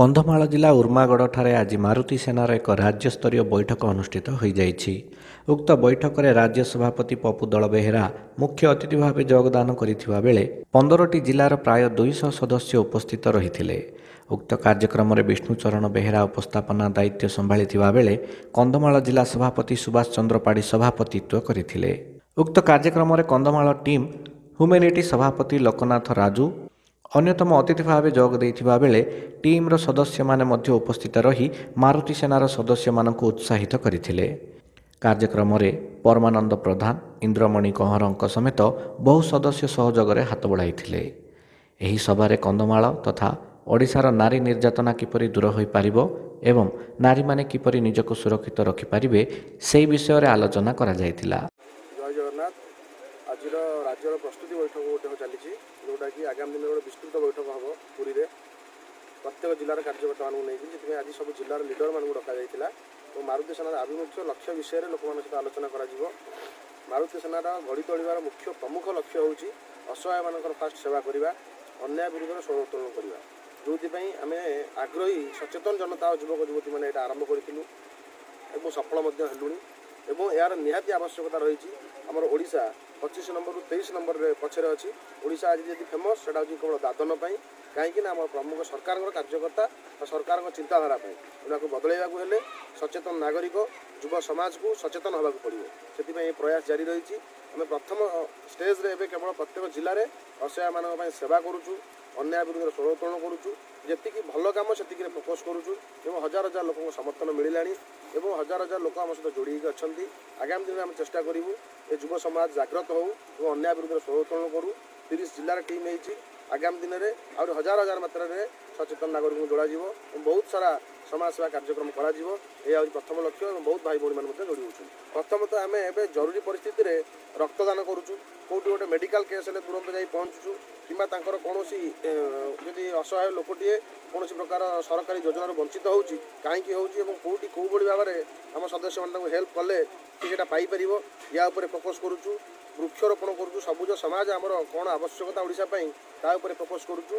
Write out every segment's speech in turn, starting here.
କନ୍ଧମାଳ ଜିଲ୍ଲା ଉର୍ମାଗଡ଼ଠାରେ ଆଜି ମାରୁତି ସେନାର ଏକ ରାଜ୍ୟସ୍ତରୀୟ ବୈଠକ ଅନୁଷ୍ଠିତ ହୋଇଯାଇଛି। ଉକ୍ତ ବୈଠକରେ ରାଜ୍ୟ ସଭାପତି ପପୁ ଦଳ ବେହେରା ମୁଖ୍ୟ ଅତିଥି ଭାବେ ଯୋଗଦାନ କରିଥିବା ବେଳେ ପନ୍ଦରଟି ଜିଲ୍ଲାର ପ୍ରାୟ ଦୁଇଶହ ସଦସ୍ୟ ଉପସ୍ଥିତ ରହିଥିଲେ। ଉକ୍ତ କାର୍ଯ୍ୟକ୍ରମରେ ବିଷ୍ଣୁଚରଣ ବେହେରା ଉପସ୍ଥାପନା ଦାୟିତ୍ୱ ସମ୍ଭାଳିଥିବା ବେଳେ କନ୍ଧମାଳ ଜିଲ୍ଲା ସଭାପତି ସୁଭାଷ ଚନ୍ଦ୍ର ପାଢ଼ୀ ସଭାପତିତ୍ୱ କରିଥିଲେ। ଉକ୍ତ କାର୍ଯ୍ୟକ୍ରମରେ କନ୍ଧମାଳ ଟିମ୍ ହ୍ୟୁମାନିଟି ସଭାପତି ଲୋକନାଥ ରାଜୁ ଅନ୍ୟତମ ଅତିଥି ଭାବେ ଯୋଗ ଦେଇଥିବା ବେଳେ ଟିମ୍ର ସଦସ୍ୟମାନେ ମଧ୍ୟ ଉପସ୍ଥିତ ରହି ମାରୁତି ସେନାର ସଦସ୍ୟମାନଙ୍କୁ ଉତ୍ସାହିତ କରିଥିଲେ। କାର୍ଯ୍ୟକ୍ରମରେ ପରମାନନ୍ଦ ପ୍ରଧାନ ଇନ୍ଦ୍ରମଣି କହଁରଙ୍କ ସମେତ ବହୁ ସଦସ୍ୟ ସହଯୋଗରେ ହାତ ବଢ଼ାଇଥିଲେ। ଏହି ସଭାରେ କନ୍ଧମାଳ ତଥା ଓଡ଼ିଶାର ନାରୀ ନିର୍ଯାତନା କିପରି ଦୂର ହୋଇପାରିବ ଏବଂ ନାରୀମାନେ କିପରି ନିଜକୁ ସୁରକ୍ଷିତ ରଖିପାରିବେ ସେହି ବିଷୟରେ ଆଲୋଚନା କରାଯାଇଥିଲା। ଜୟ ଜଗନ୍ନାଥ। ଆଜିର ରାଜ୍ୟର ପ୍ରସ୍ତୁତି ବୈଠକ ଗୋଟେ ଚାଲିଛି। ଯେଉଁଟାକି ଆଗାମୀ ଦିନରେ ଗୋଟେ ବିସ୍ତୃତ ବୈଠକ ହେବ ପୁରୀରେ ପ୍ରତ୍ୟେକ ଜିଲ୍ଲାର କାର୍ଯ୍ୟକର୍ତ୍ତାମାନଙ୍କୁ ନେଇକି ସେଥିପାଇଁ ଆଜି ସବୁ ଜିଲ୍ଲାର ଲିଡରମାନଙ୍କୁ ଡକାଯାଇଥିଲା। ଏବଂ ମାରୁତି ସେନାର ଆଭିମୁଖ୍ୟ ଲକ୍ଷ୍ୟ ବିଷୟରେ ଲୋକମାନଙ୍କ ସହିତ ଆଲୋଚନା କରାଯିବ। ମାରୁତି ସେନାର ଗଢ଼ି ତୋଳିବାର ମୁଖ୍ୟ ପ୍ରମୁଖ ଲକ୍ଷ୍ୟ ହେଉଛି ଅସହାୟମାନଙ୍କର ଫାଷ୍ଟ ସେବା କରିବା ଅନ୍ୟାୟ ବିରୁଦ୍ଧରେ ସ୍ୱର ଉତ୍ତୋଳନ କରିବା। ଯେଉଁଥିପାଇଁ ଆମେ ଆଗ୍ରହୀ ସଚେତନ ଜନତା ଓ ଯୁବକ ଯୁବତୀମାନେ ଏଇଟା ଆରମ୍ଭ କରିଥିଲୁ ଏବଂ ସଫଳ ମଧ୍ୟ ହେଲୁଣି। ଏବଂ ଏହାର ନିହାତି ଆବଶ୍ୟକତା ରହିଛି ଆମର ଓଡ଼ିଶା ପଚିଶ ନମ୍ବରରୁ ତେଇଶ ନମ୍ବରରେ ପଛରେ ଅଛି। ଓଡ଼ିଶା ଆଜି ଯଦି ଫେମସ୍ ସେଇଟା ହେଉଛି କେବଳ ଦାଦନ ପାଇଁ। କାହିଁକି ନା ଆମର ପ୍ରମୁଖ ସରକାରଙ୍କର କାର୍ଯ୍ୟକର୍ତ୍ତା ବା ସରକାରଙ୍କ ଚିନ୍ତାଧାରା ପାଇଁ। ଏହାକୁ ବଦଳାଇବାକୁ ହେଲେ ସଚେତନ ନାଗରିକ ଯୁବ ସମାଜକୁ ସଚେତନ ହେବାକୁ ପଡ଼ିବ। ସେଥିପାଇଁ ଏ ପ୍ରୟାସ ଜାରି ରହିଛି। ଆମେ ପ୍ରଥମ ଷ୍ଟେଜ୍ରେ ଏବେ କେବଳ ପ୍ରତ୍ୟେକ ଜିଲ୍ଲାରେ ଅସହାୟମାନଙ୍କ ପାଇଁ ସେବା କରୁଛୁ ଅନ୍ୟାୟ ବିରୁଦ୍ଧରେ ସ୍ୱର ଉତ୍ତୋଳନ କରୁଛୁ। ଯେତିକି ଭଲ କାମ ସେତିକିରେ ଫୋକସ୍ କରୁଛୁ। ଏବଂ ହଜାର ହଜାର ଲୋକଙ୍କ ସମର୍ଥନ ମିଳିଲାଣି। ଏବଂ ହଜାର ହଜାର ଲୋକ ଆମ ସହିତ ଯୋଡ଼ି ହେଇକି ଅଛନ୍ତି। ଆଗାମୀ ଦିନରେ ଆମେ ଚେଷ୍ଟା କରିବୁ ଏ ଯୁବ ସମାଜ ଜାଗ୍ରତ ହେଉ ଏବଂ ଅନ୍ୟାୟ ବିରୁଦ୍ଧରେ ସ୍ୱର ଉତ୍ତୋଳନ କରୁ। ତିରିଶ ଜିଲ୍ଲାର ଟିମ୍ ହେଇଛି। ଆଗାମୀ ଦିନରେ ଆହୁରି ହଜାର ହଜାର ମାତ୍ରାରେ ସଚେତନ ନାଗରିକଙ୍କୁ ଯୋଡ଼ାଯିବ। ଏବଂ ବହୁତ ସାରା ସମାଜସେବା କାର୍ଯ୍ୟକ୍ରମ କରାଯିବ। ଏହା ହେଉଛି ପ୍ରଥମ ଲକ୍ଷ୍ୟ ଏବଂ ବହୁତ ଭାଇ ଭଉଣୀମାନେ ମଧ୍ୟ ଯୋଡ଼ି ହେଉଛନ୍ତି। ପ୍ରଥମତଃ ଆମେ ଏବେ ଜରୁରୀ ପରିସ୍ଥିତିରେ ରକ୍ତଦାନ କରୁଛୁ। କେଉଁଠି ଗୋଟେ ମେଡ଼ିକାଲ କେସ୍ ହେଲେ ତୁରନ୍ତ ଯାଇ ପହଞ୍ଚୁଛୁ କିମ୍ବା ତାଙ୍କର କୌଣସି ଯଦି ଅସହାୟ ଲୋକଟିଏ କୌଣସି ପ୍ରକାର ସରକାରୀ ଯୋଜନାରୁ ବଞ୍ଚିତ ହେଉଛି କାହିଁକି ହେଉଛି ଏବଂ କେଉଁଠି କେଉଁଭଳି ଭାବରେ ଆମ ସଦସ୍ୟମାନେ ତାଙ୍କୁ ହେଲ୍ପ କଲେ ସେ ସେଇଟା ପାଇପାରିବ ୟା ଉପରେ ଫୋକସ୍ କରୁଛୁ। ବୃକ୍ଷରୋପଣ କରୁଛୁ। ସବୁଜ ସମାଜ ଆମର କ'ଣ ଆବଶ୍ୟକତା ଓଡ଼ିଶା ପାଇଁ ତା ଉପରେ ଫୋକସ୍ କରୁଛୁ।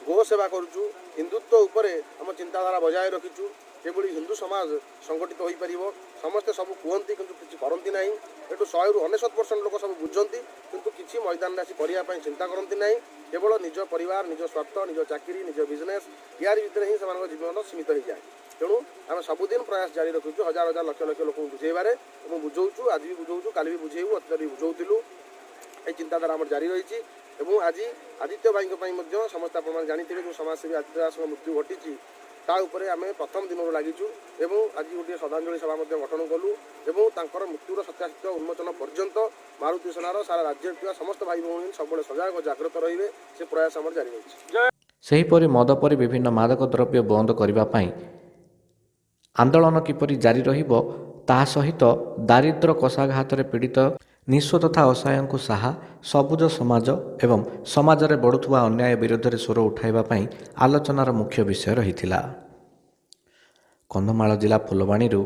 ଗୋସେବା କରୁଛୁ ହିନ୍ଦୁତ୍ୱ ଉପରେ ଆମ ଚିନ୍ତାଧାରା ବଜାୟ ରଖିଛୁ କିଭଳି ହିନ୍ଦୁ ସମାଜ ସଂଗଠିତ ହୋଇପାରିବ ସମସ୍ତେ ସବୁ କୁହନ୍ତି କିନ୍ତୁ କିଛି କରନ୍ତି ନାହିଁ ଏଠୁ ଶହେରୁ ଅନେଶତ ପରସେଣ୍ଟ ଲୋକ ସବୁ ବୁଝନ୍ତି କିନ୍ତୁ କିଛି ମଇଦାନରେ ଆସି କରିବା ପାଇଁ ଚିନ୍ତା କରନ୍ତି ନାହିଁ କେବଳ ନିଜ ପରିବାର ନିଜ ସ୍ୱାର୍ଥ ନିଜ ଚାକିରି ନିଜ ବିଜନେସ୍ ଇଆରି ଭିତରେ ହିଁ ସେମାନଙ୍କ ଜୀବନ ସୀମିତ ହୋଇଯାଏ ତେଣୁ ଆମେ ସବୁଦିନ ପ୍ରୟାସ ଜାରି ରଖୁଛୁ ହଜାର ହଜାର ଲକ୍ଷ ଲକ୍ଷ ଲୋକଙ୍କୁ ବୁଝେଇବାରେ ଏବଂ ବୁଝଉଛୁ ଆଜି ବି ବୁଝଉଛୁ କାଲି ବି ବୁଝେଇବୁ ଅତୀତ ବି ବୁଝଉଥିଲୁ এই চিন্তাধারা আমার জারি রয়েছে ଏବଂ ଆଜି ଆଦିତ୍ୟ ଭାଇଙ୍କ ପାଇଁ ମଧ୍ୟ ସମସ୍ତେ ଆପଣମାନେ ଜାଣିଥିବେ ଯେଉଁ ସମାଜସେବୀ ଆଦିତ୍ୟ ଦାସଙ୍କ ମୃତ୍ୟୁ ଘଟିଛି ତା ଉପରେ ଆମେ ପ୍ରଥମ ଦିନରୁ ଲାଗିଛୁ ଏବଂ ଆଜି ଗୋଟିଏ ଶ୍ରଦ୍ଧାଞ୍ଜଳି ସଭା ମଧ୍ୟ ଗଠନ କଲୁ ଏବଂ ତାଙ୍କର ମୃତ୍ୟୁର ସତ୍ୟାସତ୍ୟ ଉନ୍ମୋଚନ ପର୍ଯ୍ୟନ୍ତ ମାରୁତି ସେନାର ସାରା ରାଜ୍ୟରେ ଥିବା ସମସ୍ତ ଭାଇ ଭଉଣୀ ସବୁବେଳେ ସଜାଗ ଜାଗ୍ରତ ରହିବେ ସେ ପ୍ରୟାସ ଆମର ଜାରି ରହିଛି। ସେହିପରି ମଦ ପରି ବିଭିନ୍ନ ମାଦକ ଦ୍ରବ୍ୟ ବନ୍ଦ କରିବା ପାଇଁ ଆନ୍ଦୋଳନ କିପରି ଜାରି ରହିବ ତାହା ସହିତ ଦାରିଦ୍ର୍ୟ କଷାଘାତରେ ପୀଡ଼ିତ ନିଃସ୍ୱ ତଥା ଅସହାୟଙ୍କୁ ସାହା ସବୁଜ ସମାଜ ଏବଂ ସମାଜରେ ବଢ଼ୁଥିବା ଅନ୍ୟାୟ ବିରୋଧରେ ସ୍ୱର ଉଠାଇବା ପାଇଁ ଆଲୋଚନାର ମୁଖ୍ୟ ବିଷୟ ରହିଥିଲା। କନ୍ଧମାଳ ଜିଲ୍ଲା ଫୁଲବାଣୀରୁ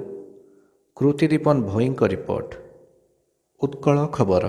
କୃତିଦୀପନ ଭୋଇଙ୍କ ରିପୋର୍ଟ। ଉତ୍କଳ ଖବର।